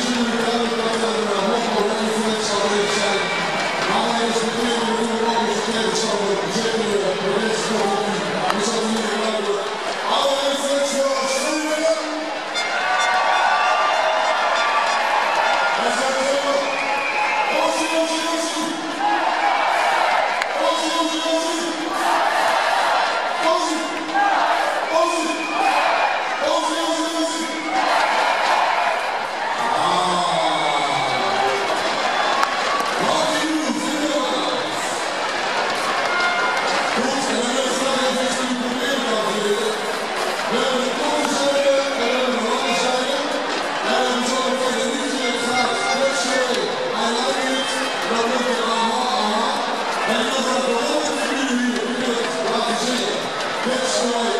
Thank you. Yes, Lord.